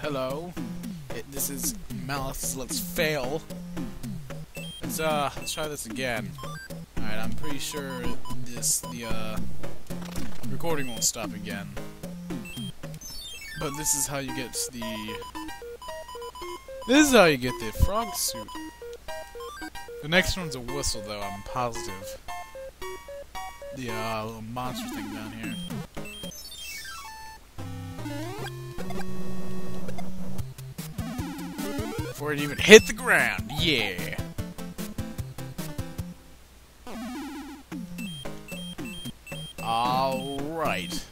Hello. It, this is Malice. Let's fail. Let's uh, let's try this again. All right, I'm pretty sure this the uh recording won't stop again. But this is how you get the. This is how you get the frog suit. The next one's a whistle, though. I'm positive. The uh, little monster thing down here. Before it even hit the ground, yeah. Alright.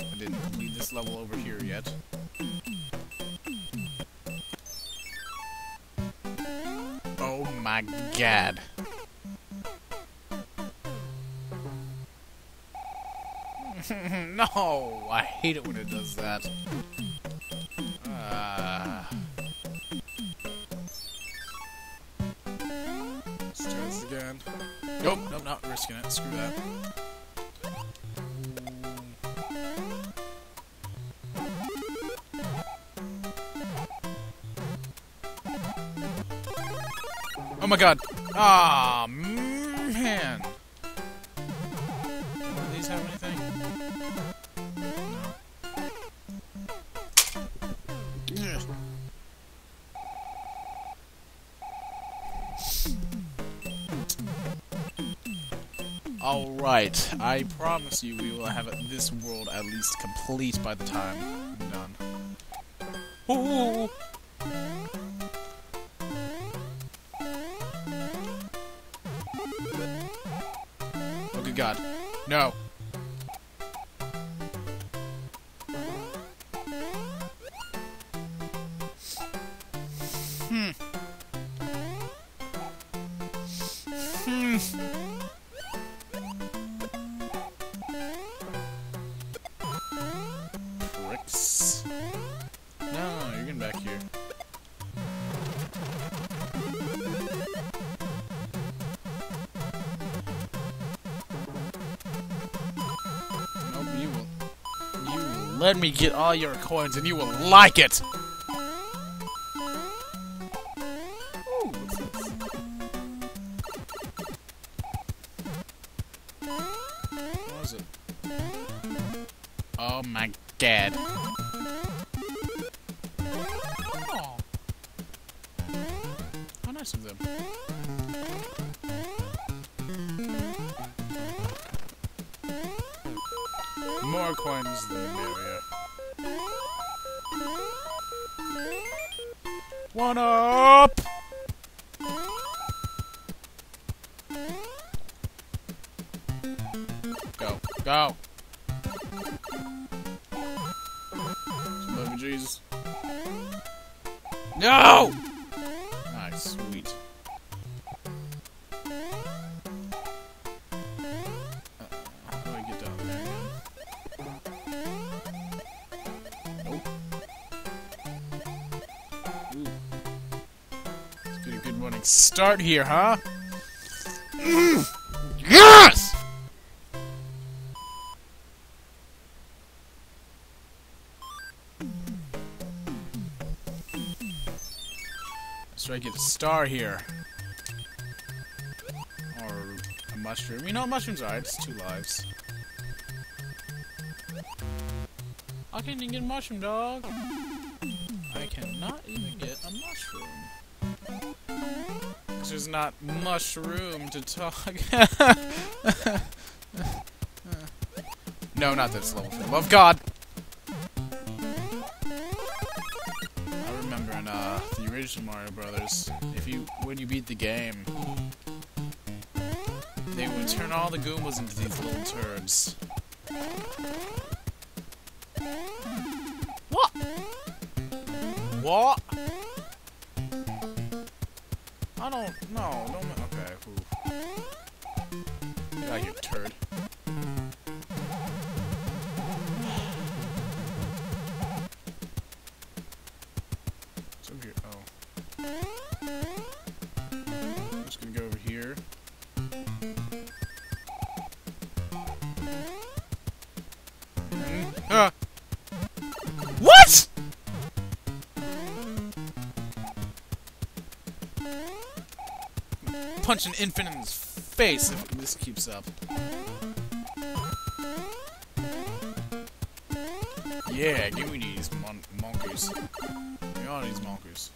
I didn't complete this level over here yet. Oh my god. no! I hate it when it does that. Not risking it. Screw that. Oh my god. Ah, man. Do these have anything? Alright, I promise you we will have this world at least complete by the time I'm done. Ooh. Oh good god. No. Hmm. Let me get all your coins and you will like it! Oh my god. Oh. How nice of them. More coins than the merrier. One up! Go. Go! Jesus. No! Let's get a good running start here, huh? Mm. Yes! Let's try to get a star here. Or a mushroom. You know, mushrooms are It's two lives. I can't even get a mushroom, dog. I cannot even get There's not mushroom to talk. no, not this level. For love God! I remember in uh, the original Mario Brothers, if you when you beat the game, they would turn all the Goombas into these little turds. What? What? I don't know. Don't. Okay. Out of here, turd. Over here. Oh. I'm just gonna go punch an infant in his face if this keeps up. Yeah, give me these mon monkeys. Give all these monkeys.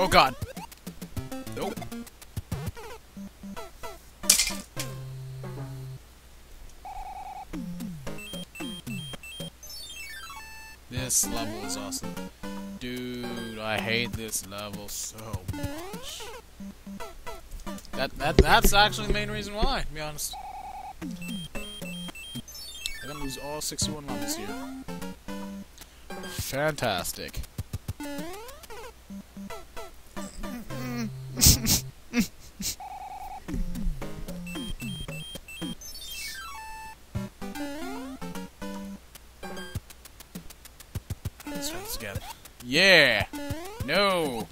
Oh god. Nope. This level is awesome. Dude, I hate this level so much. That that that's actually the main reason why, to be honest. I'm gonna lose all 61 levels here. Fantastic. Yeah! No!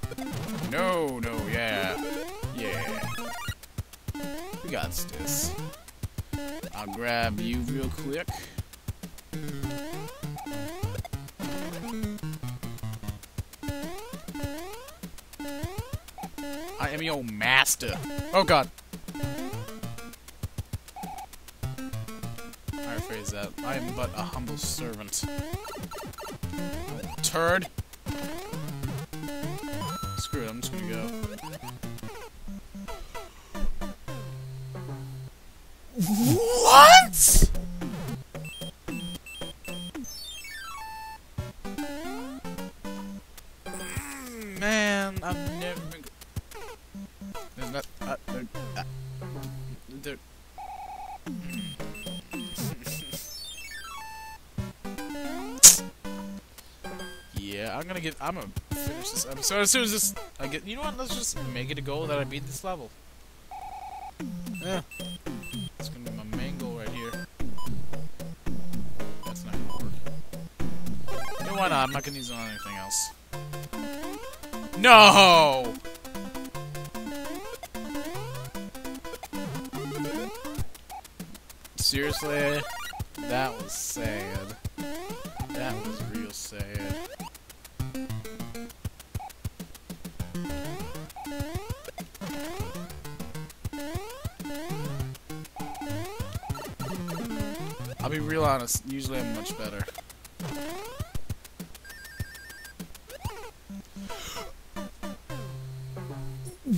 No, no, yeah. Yeah. We got this. I'll grab you real quick. I am your master. Oh god. I rephrase that. I am but a humble servant. Turd. Screw it, I'm just gonna go. What? Man, I'm never. There's not. Uh, there, uh, get. I'm gonna finish this episode as soon as this. I get. You know what? Let's just make it a goal that I beat this level. Yeah. It's gonna be my main goal right here. That's not gonna work. You know why not? I'm not gonna use it on anything else. No! Seriously? That was sad. That was real sad. Real honest, usually I'm much better.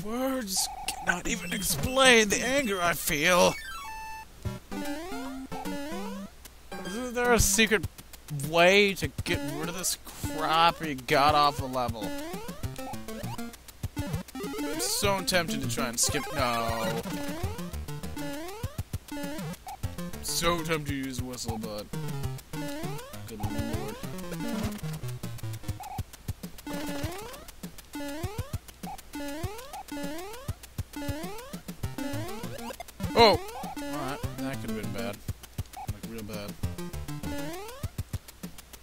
Words cannot even explain the anger I feel. Isn't there a secret way to get rid of this crappy god awful level? I'm so tempted to try and skip. No. So tempted to use whistle, but. Good lord. Oh! Alright, that could have been bad. Like, real bad.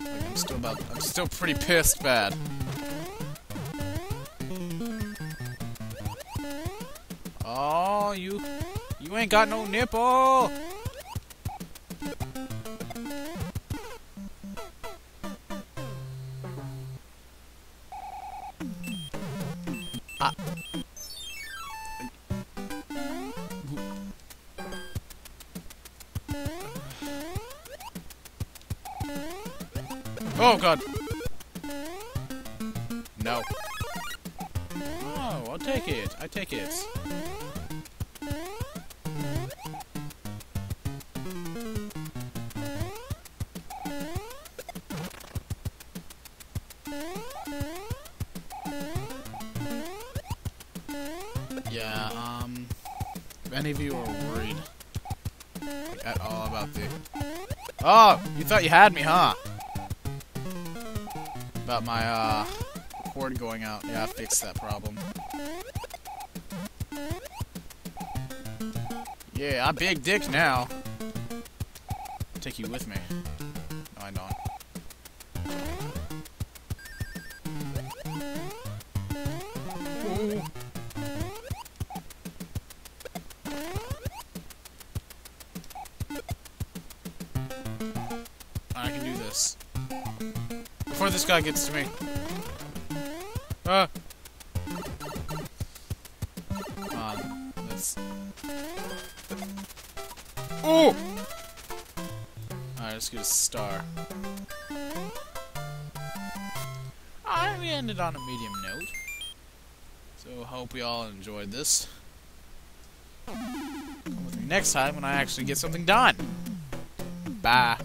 Like, I'm still about. I'm still pretty pissed bad. Oh, you. You ain't got no nipple! Ah. Oh god. No. Oh, I'll take it. I take it. Yeah, um, if any of you are worried at all about the... Oh, you thought you had me, huh? About my, uh, cord going out. Yeah, I fixed that problem. Yeah, I'm big dick now. take you with me. No, I don't. Ooh. Before this guy gets to me. Ah! Come on. Let's... Oh! Alright, let's get a star. Alright, we ended on a medium note. So, hope we all enjoyed this. Come with me next time when I actually get something done. Bye.